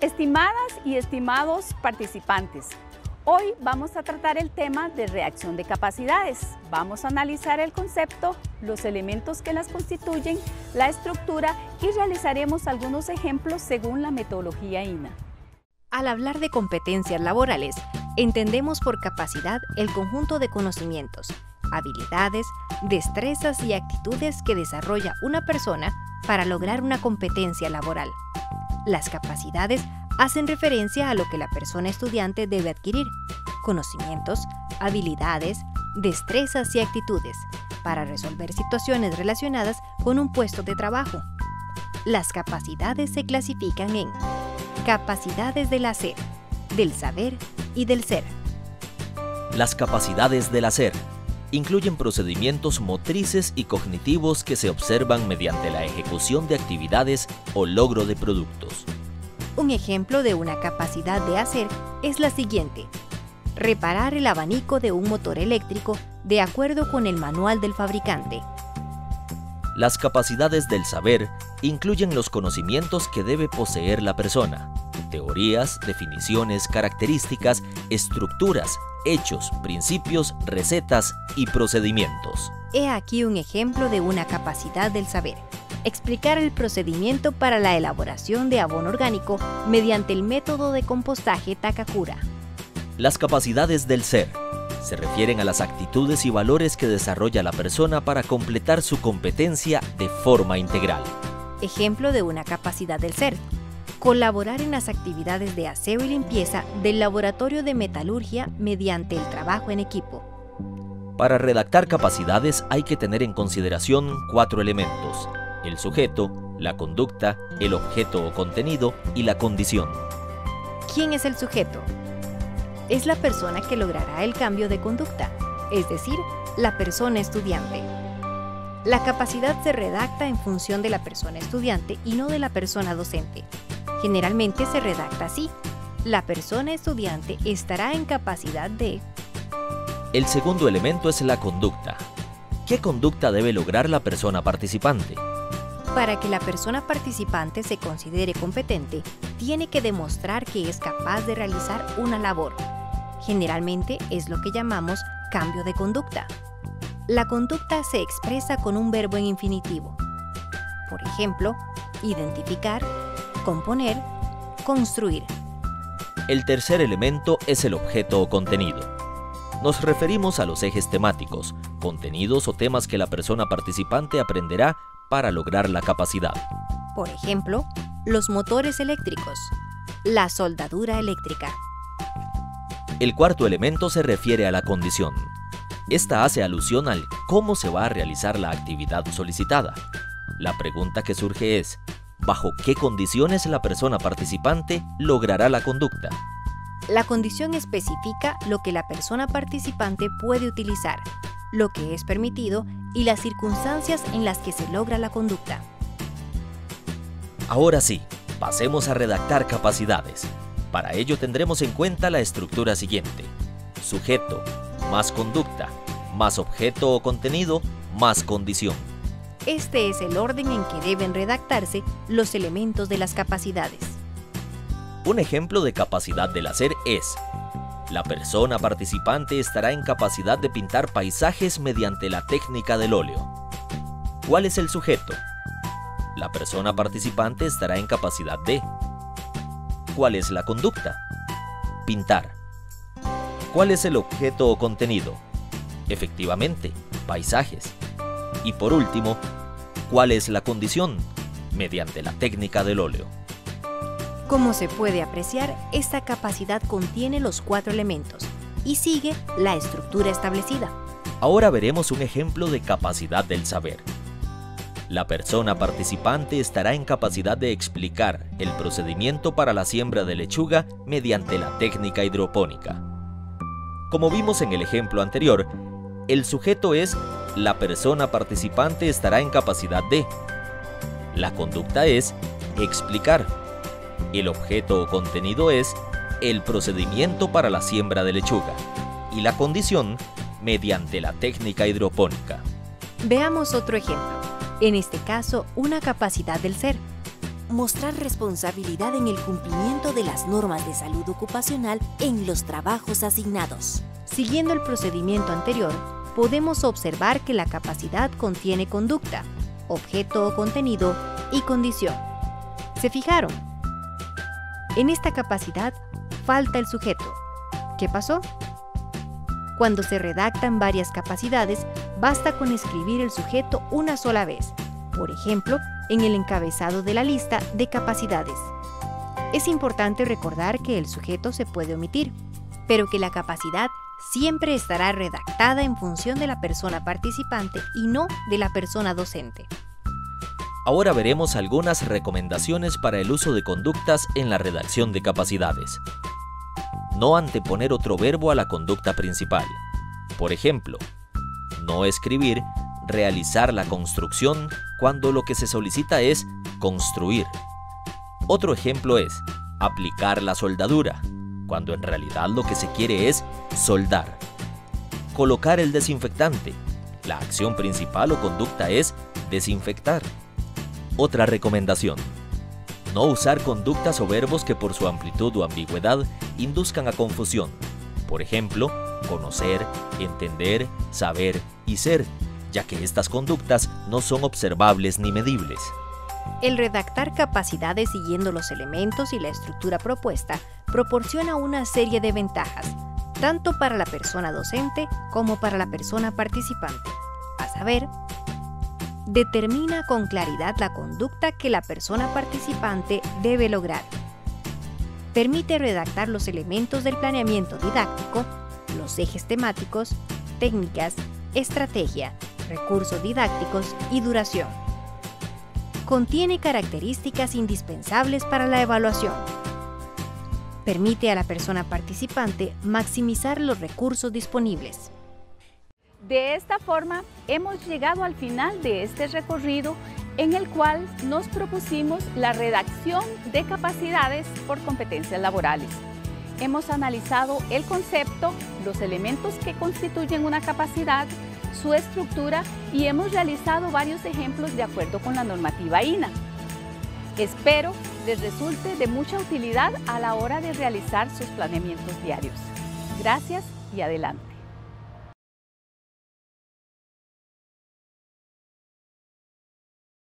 Estimadas y estimados participantes, hoy vamos a tratar el tema de reacción de capacidades. Vamos a analizar el concepto, los elementos que las constituyen, la estructura y realizaremos algunos ejemplos según la metodología INA. Al hablar de competencias laborales, entendemos por capacidad el conjunto de conocimientos, habilidades, destrezas y actitudes que desarrolla una persona para lograr una competencia laboral. Las capacidades hacen referencia a lo que la persona estudiante debe adquirir, conocimientos, habilidades, destrezas y actitudes para resolver situaciones relacionadas con un puesto de trabajo. Las capacidades se clasifican en capacidades del hacer, del saber y del ser. Las capacidades del hacer incluyen procedimientos motrices y cognitivos que se observan mediante la ejecución de actividades o logro de productos. Un ejemplo de una capacidad de hacer es la siguiente. Reparar el abanico de un motor eléctrico de acuerdo con el manual del fabricante. Las capacidades del saber incluyen los conocimientos que debe poseer la persona, teorías, definiciones, características, estructuras, hechos, principios, recetas y procedimientos. He aquí un ejemplo de una capacidad del saber. Explicar el procedimiento para la elaboración de abono orgánico mediante el método de compostaje Takakura. Las capacidades del ser se refieren a las actitudes y valores que desarrolla la persona para completar su competencia de forma integral. Ejemplo de una capacidad del ser colaborar en las actividades de aseo y limpieza del laboratorio de metalurgia mediante el trabajo en equipo. Para redactar capacidades hay que tener en consideración cuatro elementos, el sujeto, la conducta, el objeto o contenido y la condición. ¿Quién es el sujeto? Es la persona que logrará el cambio de conducta, es decir, la persona estudiante. La capacidad se redacta en función de la persona estudiante y no de la persona docente. Generalmente se redacta así. La persona estudiante estará en capacidad de... El segundo elemento es la conducta. ¿Qué conducta debe lograr la persona participante? Para que la persona participante se considere competente, tiene que demostrar que es capaz de realizar una labor. Generalmente es lo que llamamos cambio de conducta. La conducta se expresa con un verbo en infinitivo. Por ejemplo, identificar, componer, construir. El tercer elemento es el objeto o contenido. Nos referimos a los ejes temáticos, contenidos o temas que la persona participante aprenderá para lograr la capacidad. Por ejemplo, los motores eléctricos, la soldadura eléctrica. El cuarto elemento se refiere a la condición. Esta hace alusión al cómo se va a realizar la actividad solicitada. La pregunta que surge es, bajo qué condiciones la persona participante logrará la conducta. La condición especifica lo que la persona participante puede utilizar, lo que es permitido y las circunstancias en las que se logra la conducta. Ahora sí, pasemos a redactar capacidades. Para ello tendremos en cuenta la estructura siguiente. Sujeto, más conducta, más objeto o contenido, más condición. Este es el orden en que deben redactarse los elementos de las capacidades. Un ejemplo de capacidad del hacer es, la persona participante estará en capacidad de pintar paisajes mediante la técnica del óleo. ¿Cuál es el sujeto? La persona participante estará en capacidad de. ¿Cuál es la conducta? Pintar. ¿Cuál es el objeto o contenido? Efectivamente, paisajes. Y por último, ¿cuál es la condición? Mediante la técnica del óleo. Como se puede apreciar, esta capacidad contiene los cuatro elementos y sigue la estructura establecida. Ahora veremos un ejemplo de capacidad del saber. La persona participante estará en capacidad de explicar el procedimiento para la siembra de lechuga mediante la técnica hidropónica. Como vimos en el ejemplo anterior, el sujeto es la persona participante estará en capacidad de. La conducta es explicar. El objeto o contenido es el procedimiento para la siembra de lechuga. Y la condición mediante la técnica hidropónica. Veamos otro ejemplo. En este caso, una capacidad del ser. Mostrar responsabilidad en el cumplimiento de las normas de salud ocupacional en los trabajos asignados. Siguiendo el procedimiento anterior, podemos observar que la capacidad contiene conducta, objeto o contenido y condición. ¿Se fijaron? En esta capacidad falta el sujeto. ¿Qué pasó? Cuando se redactan varias capacidades, basta con escribir el sujeto una sola vez, por ejemplo, en el encabezado de la lista de capacidades. Es importante recordar que el sujeto se puede omitir, pero que la capacidad siempre estará redactada en función de la persona participante y no de la persona docente. Ahora veremos algunas recomendaciones para el uso de conductas en la redacción de capacidades. No anteponer otro verbo a la conducta principal. Por ejemplo, no escribir realizar la construcción cuando lo que se solicita es construir. Otro ejemplo es aplicar la soldadura, cuando en realidad lo que se quiere es soldar. Colocar el desinfectante. La acción principal o conducta es desinfectar. Otra recomendación. No usar conductas o verbos que por su amplitud o ambigüedad induzcan a confusión. Por ejemplo, conocer, entender, saber y ser, ya que estas conductas no son observables ni medibles. El redactar capacidades siguiendo los elementos y la estructura propuesta proporciona una serie de ventajas, tanto para la persona docente como para la persona participante. A saber, determina con claridad la conducta que la persona participante debe lograr. Permite redactar los elementos del planeamiento didáctico, los ejes temáticos, técnicas, estrategia, recursos didácticos y duración contiene características indispensables para la evaluación. Permite a la persona participante maximizar los recursos disponibles. De esta forma, hemos llegado al final de este recorrido en el cual nos propusimos la redacción de capacidades por competencias laborales. Hemos analizado el concepto, los elementos que constituyen una capacidad, su estructura y hemos realizado varios ejemplos de acuerdo con la normativa INA. Espero les resulte de mucha utilidad a la hora de realizar sus planeamientos diarios. Gracias y adelante.